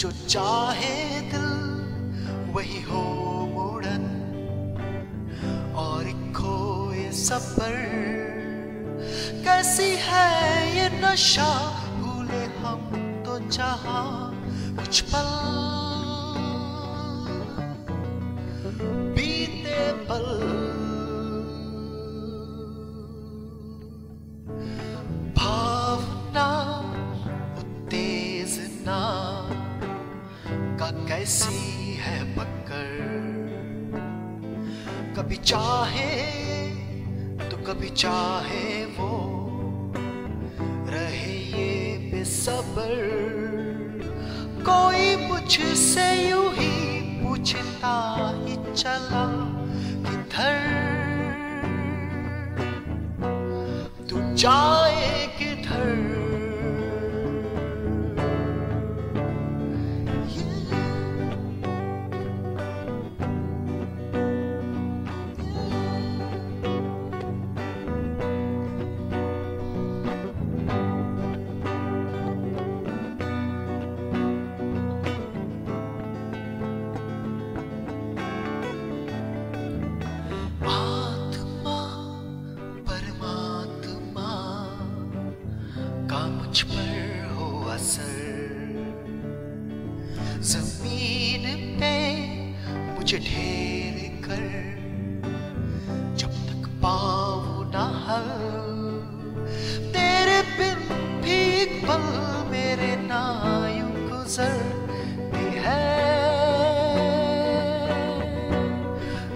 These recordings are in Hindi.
जो चाहे दिल वही हो मुड़न और खोए सफ़र। कैसी है ये नशा? भूले हम तो चाह कुछ पल। बीते पल। भावना उत्तेजना का कैसी है पकड़? कभी चाहे तो कभी चाहे। वो रहे ये बेसबर। कोई मुझसे यूँ ही पूछता ही चला, किधर? तू जाए किधर मुझ पर हो असर ज़मीन पे मुझे ढेर कर, जब तक पाऊँ ना हल, तेरे बिन भी एक पल मेरे नायु गुजरते है।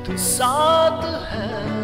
तू साथ है